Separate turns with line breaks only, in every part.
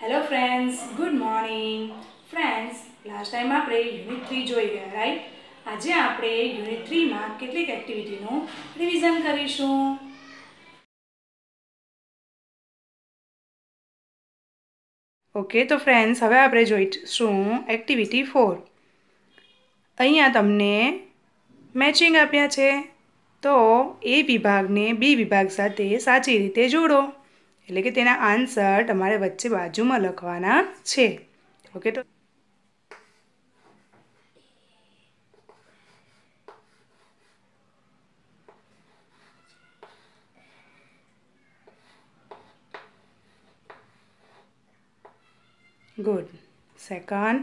Hello friends good morning friends last time આપણે unit three જોઈ ગયા રાઈટ આજે આપણે યુનિટ થ્રીમાં કેટલીક એક્ટિવિટીનું રિવિઝન કરીશું. ઓકે તો ફ્રેન્ડ્સ હવે આપણે જોઈશું એક્ટિવિટી ફોર અહીંયા તમને મેચિંગ આપ્યા છે. તો એ વિભાગને બી વિભાગ સાથે સાચી રીતે જોડો. એટલે કે તેના આન્સર તમારે વચ્ચે બાજુમાં લખવાના છે. ઓકે તો ગુડ સેકન્ડ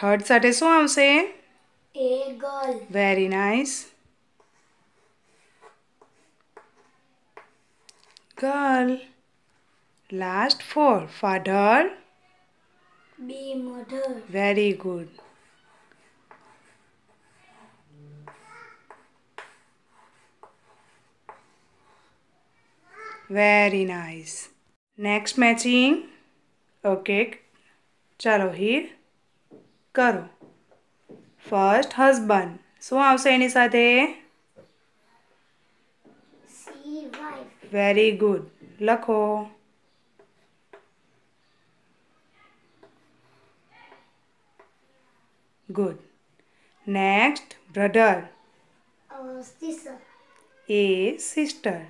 થર્ડ સાથે શું આવશે
A girl.
Very nice girl last for father
B mother.
Very good very nice next matching okay ચાલો હીર કરો ફર્સ્ટ હસબન્ડ શું આવશે એની સાથે
C wife.
વેરી ગુડ લખો good next brother
Uh, sister.
E sister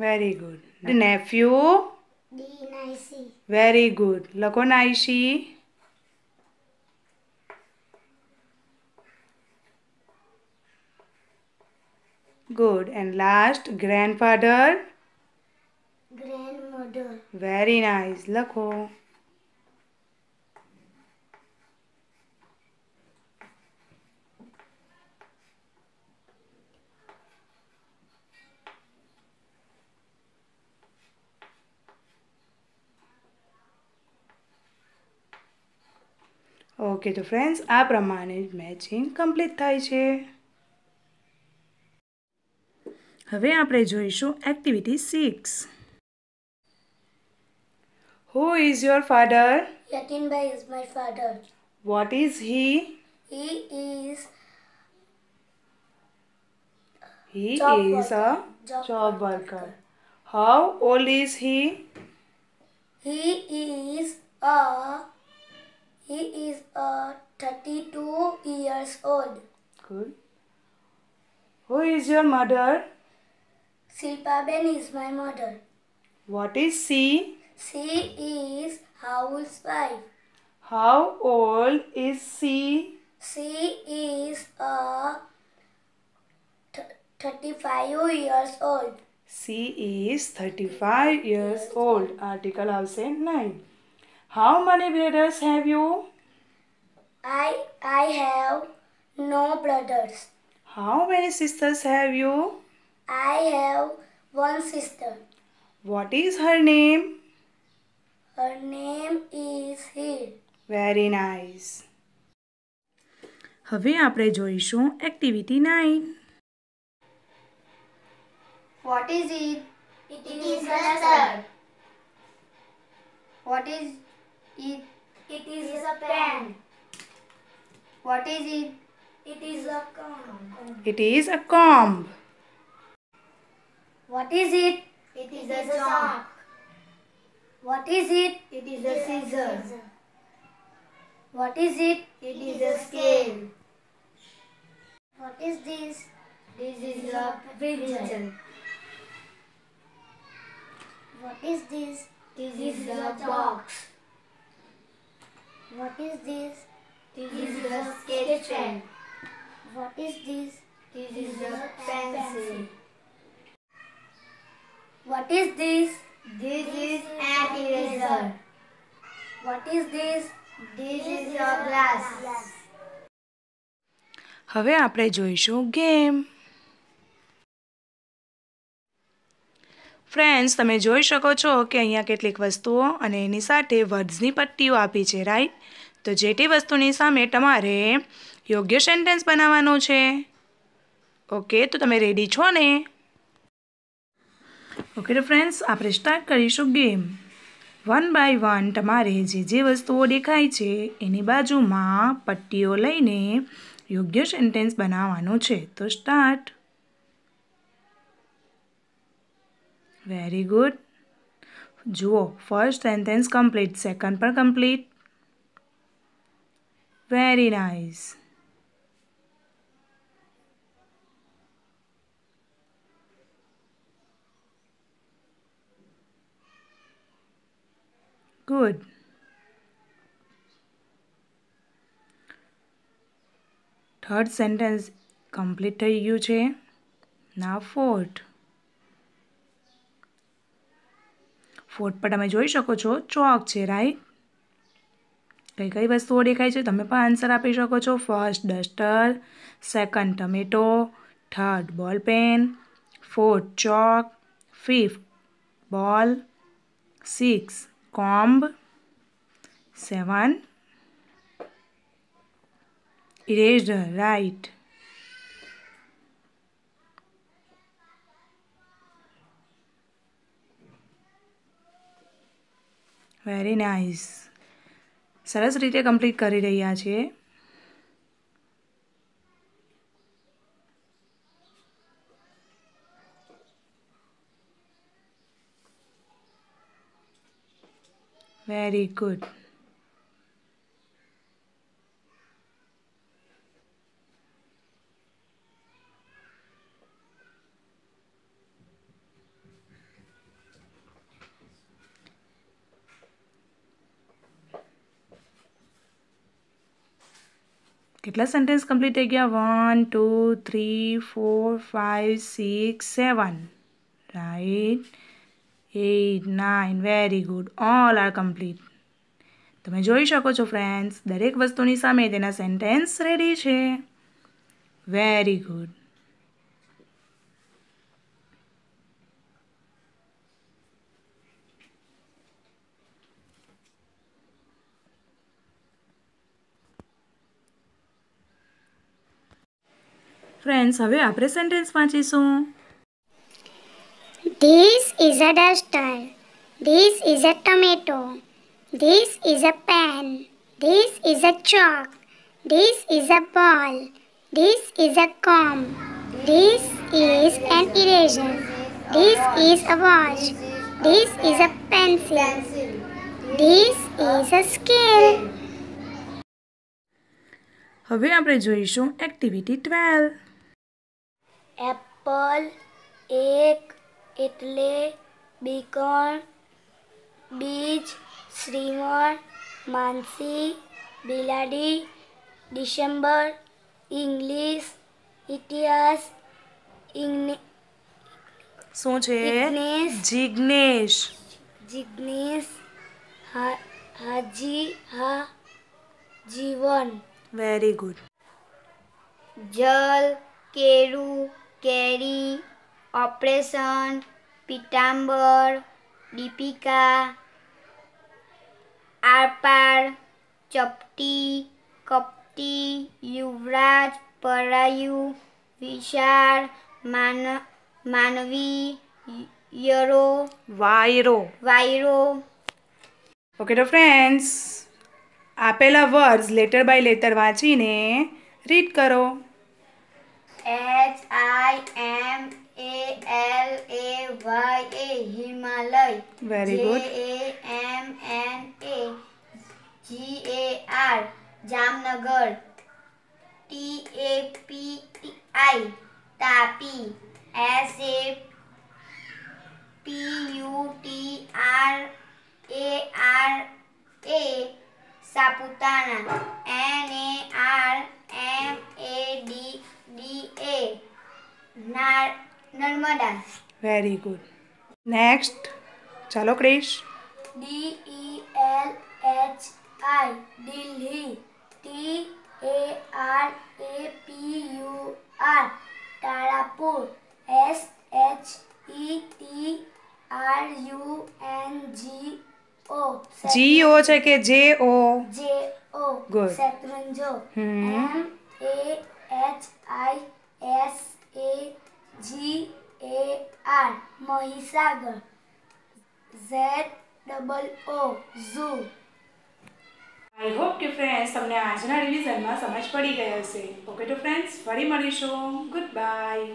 Very good.
The nephew?
Very good. Lako Naishi. Good. And last, grandfather?
Grandmother.
Very nice. Lako. Okay તો friends આ પ્રમાણે matching complete થાય છે હવે આપણે જોઈશું activity six who is your father
Yatinbai is my father.
What is he
He is
He
Job
is a
worker. Job
job worker. How old is he?
he is a he is 32 years old.
Good. Who is your mother?
Silpa Ben is my mother.
What is she?
She is housewife.
How old is she?
She is a th 35 years old.
She is 35 years old. Article I will say 9. How many brothers have you?
I I have no brothers.
How many sisters have you?
I have one sister.
What is her name?
Her name is Hill.
Very nice હવે આપણે જોઈશું activity nine
What is it? It, is, a duster. What is it? It is, a pen. What is it? It is a comb.
It is a comb.
What is it? It is a chalk. What is it? It is a scissor. What is it? It is a scale. What is this? This is a pigeon. What is this? This is a box. What is this? This is a sketch pen. What is this? This is a pencil. What is this? This is an eraser. What is this? This is your glass.
હવે આપણે જોઈશું game friends તમે જોઈ શકો છો કે અહીંયા કેટલીક વસ્તુઓ અને એની સાથે વર્ડ્સની પટ્ટીઓ આપી છે રાઈટ તો જે તે વસ્તુની સામે તમારે યોગ્ય સેન્ટેન્સ બનાવવાનો છે. ઓકે તો તમે રેડી છો ને? ઓકે તો ફ્રેન્ડ્સ આપણે સ્ટાર્ટ કરીશું ગેમ વન બાય વન તમારે જે જે વસ્તુઓ દેખાય છે, એની બાજુમાં પટ્ટીઓ લઈને યોગ્ય સેન્ટેન્સ બનાવવાનો છે. તો સ્ટાર્ટ વેરી ગુડ જુઓ ફર્સ્ટ સેન્ટેન્સ કમ્પ્લીટ સેકન્ડ પણ complete very nice good third sentence complete થઈ ગયું છે ના ફોર્થ ફોર્ટ પર તમે જોઈ શકો છો ચોક છે રાઈટ કઈ કઈ વસ્તુઓ દેખાય છે તમે પણ આન્સર આપી શકો છો first duster second tomato third ball pen fourth chalk fifth ball six comb seven eraser right very nice સરસ રીતે કમ્પ્લીટ કરી રહ્યા છીએ વેરી ગુડ કેટલા સેન્ટેન્સ કમ્પ્લીટ થઈ ગયા? One two three four five six seven right eight nine very good all are complete તમે જોઈ શકો છો ફ્રેન્ડ્સ દરેક વસ્તુની સામે તેના સેન્ટેન્સ રેડી છે. વેરી ગુડ ફ્રેન્ડ્સ હવે આપણે sentence વાંચીશું
This is a duster. This is a tomato. This is a pen. This is a chalk. This is a ball. This is a comb. This is an eraser. This is a watch. This is a pencil. This is a scale.
હવે આપણે જોઈશું activity twelve
Apple એક એટલે બીકણ બીજ શ્રીવણ માનસી બિલાડી December English ઇતિહાસ ઇંગ્લિ
શું છે
જિગ્નેશ.
જિગ્નેશ
જિગ્નેશ હા હાજી હા જીવન
વેરી ગુડ
જલ કેળું કેરી ઓપરેશન પીતાંબર દીપિકા આરપાર ચપટી કપટી યુવરાજ પરાયુ વિશાળ માન માનવી યરો
વાયરો.
વાયરો.
ઓકે તો ફ્રેન્ડ્સ આપેલા વર્ડ્સ લેટર બાય લેટર વાંચીને રીડ કરો.
H I very good A M N
A G
A R Jamnagar T A P T I Tapi S A P U T R A R A Saputara N A R M A D D A Narmada very good next चलो
crash. D E L H
I Delhi. T A R A P U R Tarapur. S H E T R U N G
O G O जाके J O
J O
good
Shatrunjay. A H I S A G A R Mahisagar. Z double O zoo
I hope કે friends તમને આજના રિવિઝનમાં સમજ પડી ગઈ હશે okay તો friends ફરી મળીશું ગુડ બાય